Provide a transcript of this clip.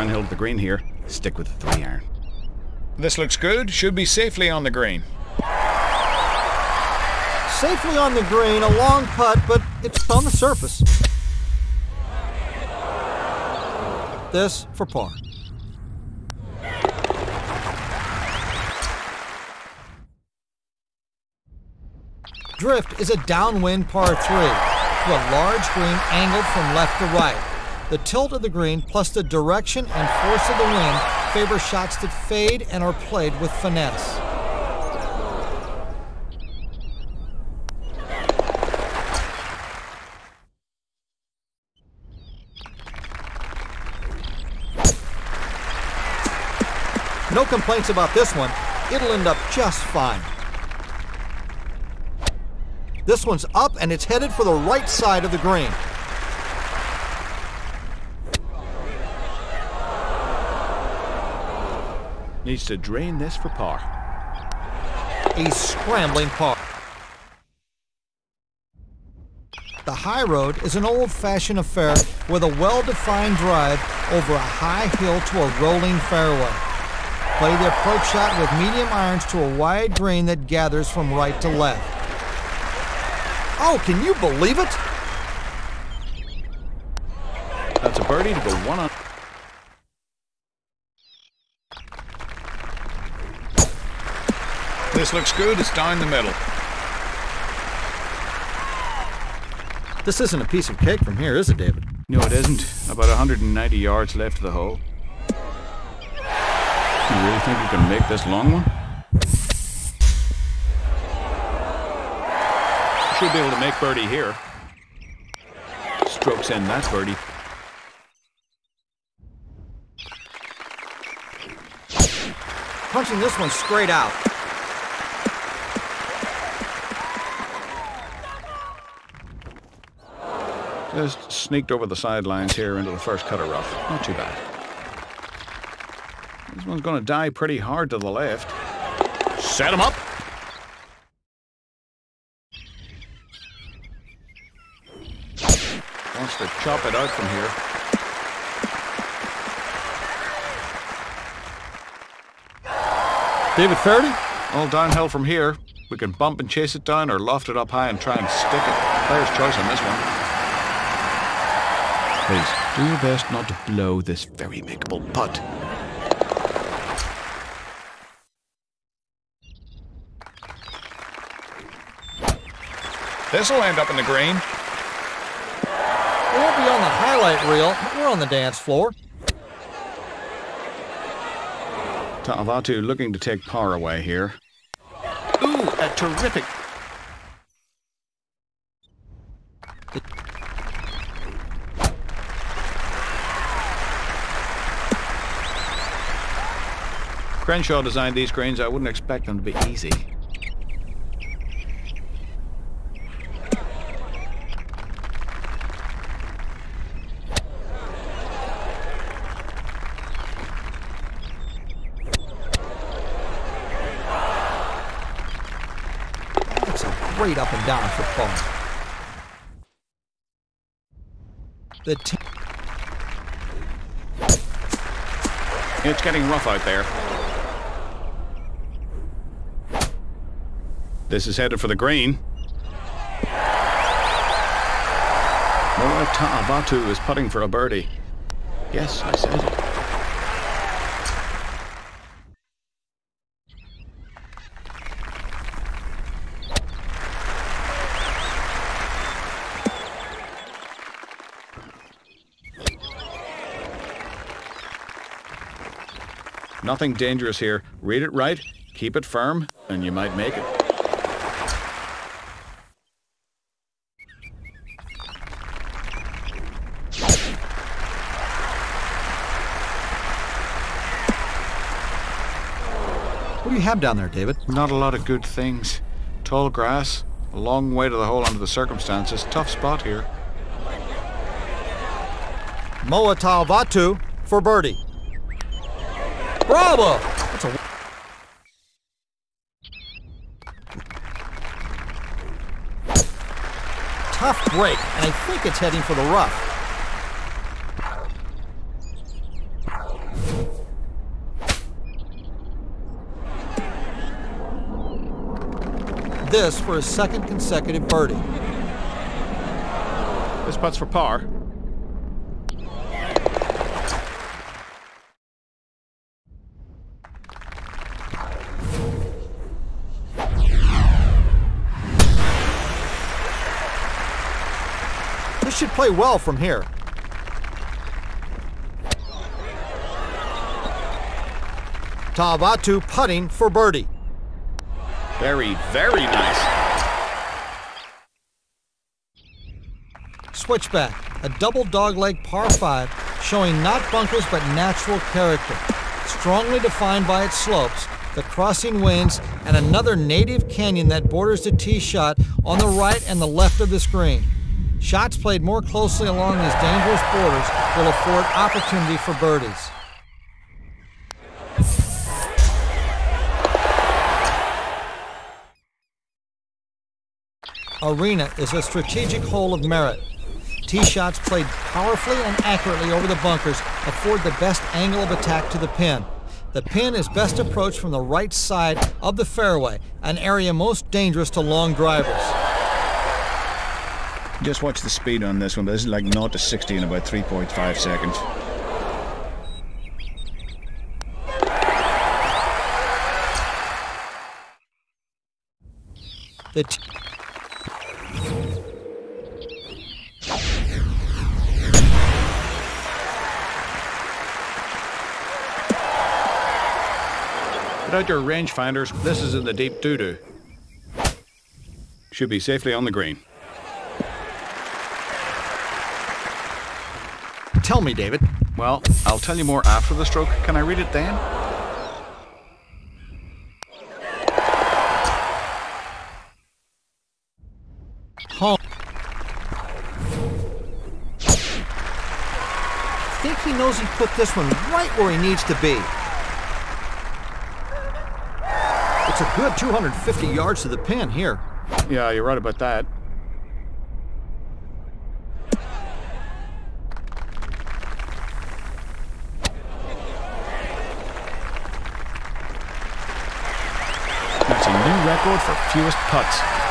downhill to the green here. Stick with the three iron. This looks good. Should be safely on the green. Safely on the green, a long putt, but it's on the surface. This for par. Drift is a downwind par 3 to a large green angled from left to right. The tilt of the green plus the direction and force of the wind favor shots that fade and are played with finesse. No complaints about this one. It'll end up just fine. This one's up and it's headed for the right side of the green. Needs to drain this for par. A scrambling par. The high road is an old-fashioned affair with a well-defined drive over a high hill to a rolling fairway. Play the approach shot with medium irons to a wide green that gathers from right to left. Oh, can you believe it? That's a birdie to go one on. This looks good. It's down the middle. This isn't a piece of cake from here, is it, David? No, it isn't. About 190 yards left of the hole. You really think you can make this long one? Should be able to make birdie here. Strokes in that birdie. Punching this one straight out. Just sneaked over the sidelines here into the first cutter rough. Not too bad. This one's going to die pretty hard to the left. Set him up. Wants to chop it out from here. David Feherty? All downhill from here. We can bump and chase it down or loft it up high and try and stick it. Player's choice on this one. Please, do your best not to blow this very makeable putt. This'll end up in the green. We won't be on the highlight reel, but we're on the dance floor. Ta'avatu looking to take par away here. Ooh, a terrific. Crenshaw designed these greens. I wouldn't expect them to be easy. That's a great up and down for Paul. The It's getting rough out there. This is headed for the green. Moa Ta'avatu is putting for a birdie. Yes, I said it. Nothing dangerous here. Read it right, keep it firm, and you might make it. Have down there, David? Not a lot of good things. Tall grass, a long way to the hole under the circumstances. Tough spot here. Moa Ta'avatu for birdie. Bravo! That's a tough break, and I think it's heading for the rough. This for a second consecutive birdie. This putt's for par. This should play well from here. Ta'avatu putting for birdie. Very, very nice. Switchback, a double dogleg par 5 showing not bunkers but natural character. Strongly defined by its slopes, the crossing winds, and another native canyon that borders the tee shot on the right and the left of the screen. Shots played more closely along these dangerous borders will afford opportunity for birdies. Arena is a strategic hole of merit. Tee shots played powerfully and accurately over the bunkers afford the best angle of attack to the pin. The pin is best approached from the right side of the fairway, an area most dangerous to long drivers. Just watch the speed on this one. This is like 0 to 60 in about 3.5 seconds. The Put out your rangefinders. This is in the deep doo-doo. Should be safely on the green. Tell me, David. Well, I'll tell you more after the stroke. Can I read it then? I think he knows he put this one right where he needs to be. A good 250 yards to the pin here. Yeah, you're right about that. That's a new record for fewest putts.